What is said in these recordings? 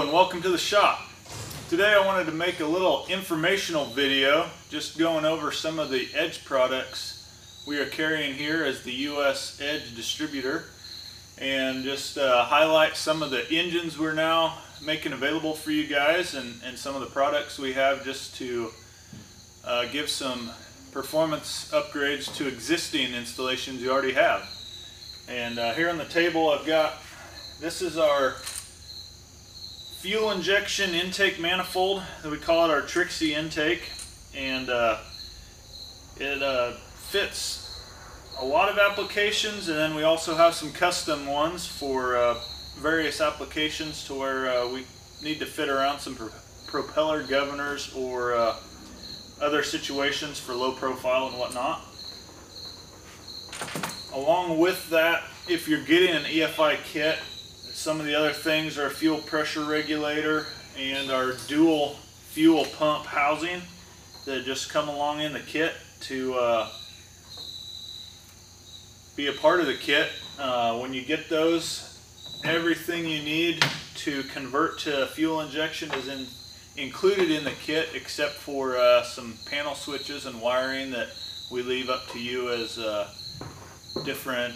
and welcome to the shop. Today I wanted to make a little informational video just going over some of the Edge products we are carrying here as the US Edge distributor and just uh, highlight some of the engines we're now making available for you guys and, and some of the products we have just to uh, give some performance upgrades to existing installations you already have. And uh, here on the table I've got, this is our fuel injection intake manifold. that We call it our Trixie intake. And uh, it uh, fits a lot of applications and then we also have some custom ones for uh, various applications to where uh, we need to fit around some pro propeller governors or uh, other situations for low profile and whatnot. Along with that, if you're getting an EFI kit, some of the other things are fuel pressure regulator and our dual fuel pump housing that just come along in the kit to uh, be a part of the kit. Uh, when you get those, everything you need to convert to fuel injection is in, included in the kit except for uh, some panel switches and wiring that we leave up to you as uh, different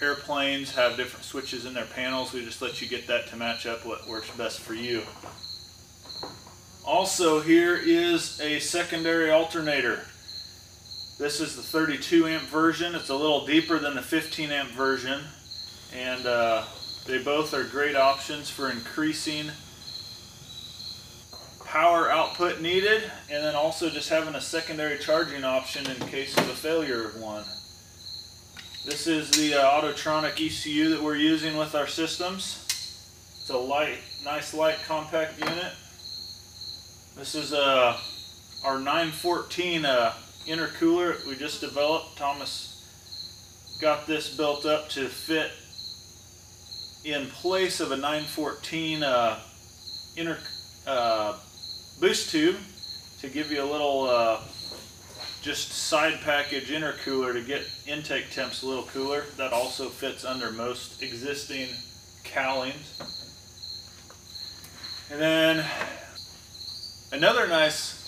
airplanes have different switches in their panels. We just let you get that to match up what works best for you. Also here is a secondary alternator. This is the 32 amp version. It's a little deeper than the 15 amp version and uh, they both are great options for increasing power output needed and then also just having a secondary charging option in case of a failure of one. This is the uh, Autotronic ECU that we're using with our systems. It's a light, nice light compact unit. This is uh, our 914 uh, intercooler we just developed. Thomas got this built up to fit in place of a 914 uh, inter, uh, boost tube to give you a little uh, just side package intercooler to get intake temps a little cooler. That also fits under most existing cowlings. And then another nice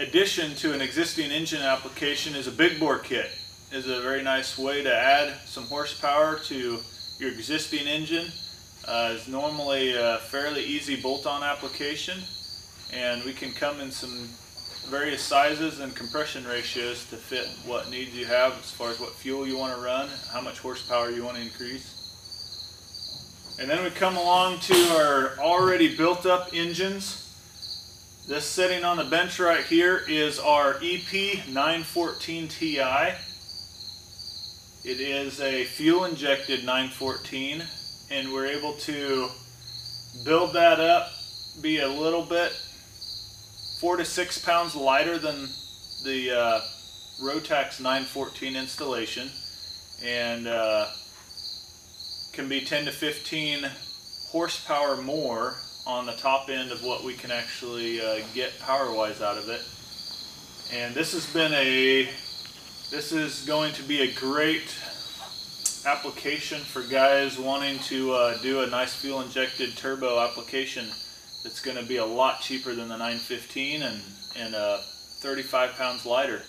addition to an existing engine application is a big bore kit. is a very nice way to add some horsepower to your existing engine. Uh, is normally a fairly easy bolt-on application and we can come in some various sizes and compression ratios to fit what needs you have as far as what fuel you want to run, how much horsepower you want to increase. And then we come along to our already built up engines. This sitting on the bench right here is our EP914Ti. It is a fuel injected 914 and we're able to build that up, be a little bit four to six pounds lighter than the uh, Rotax 914 installation. And uh, can be 10 to 15 horsepower more on the top end of what we can actually uh, get power wise out of it. And this has been a this is going to be a great application for guys wanting to uh, do a nice fuel injected turbo application it's going to be a lot cheaper than the 915 and, and uh, 35 pounds lighter.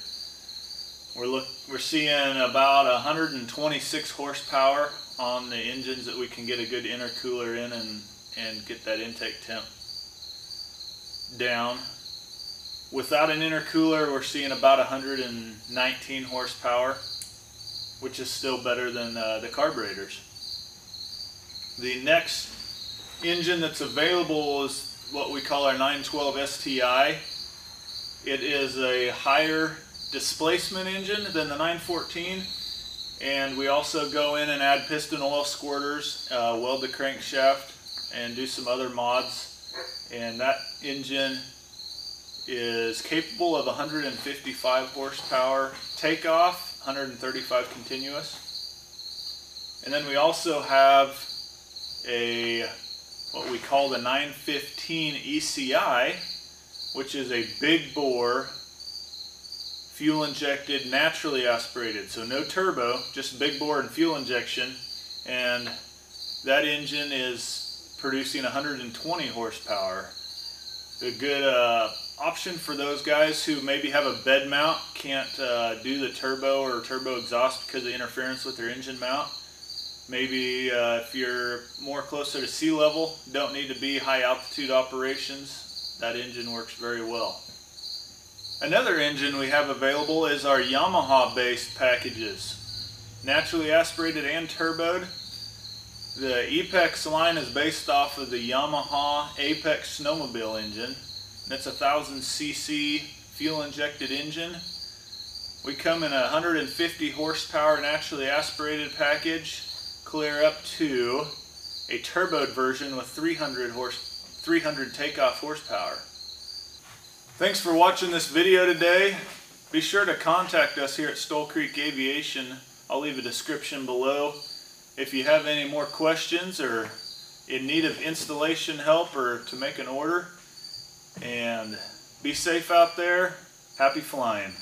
We're, look, we're seeing about 126 horsepower on the engines that we can get a good intercooler in and, and get that intake temp down. Without an intercooler, we're seeing about 119 horsepower, which is still better than uh, the carburetors. The next engine that's available is what we call our 912 STI. It is a higher displacement engine than the 914 and we also go in and add piston oil squirters, uh, weld the crankshaft and do some other mods and that engine is capable of 155 horsepower takeoff, 135 continuous. And then we also have a what we call the 915 ECI, which is a big bore, fuel injected, naturally aspirated. So no turbo, just big bore and fuel injection. And that engine is producing 120 horsepower. A good uh, option for those guys who maybe have a bed mount, can't uh, do the turbo or turbo exhaust because of interference with their engine mount. Maybe uh, if you're more closer to sea level, don't need to be high altitude operations, that engine works very well. Another engine we have available is our Yamaha based packages. Naturally aspirated and turboed. The Apex line is based off of the Yamaha Apex snowmobile engine. That's a 1000cc fuel injected engine. We come in a 150 horsepower naturally aspirated package, clear up to a turboed version with 300 horse 300 takeoff horsepower. Thanks for watching this video today. Be sure to contact us here at STOL Creek Aviation. I'll leave a description below. If you have any more questions or in need of installation help or to make an order, and be safe out there. Happy flying.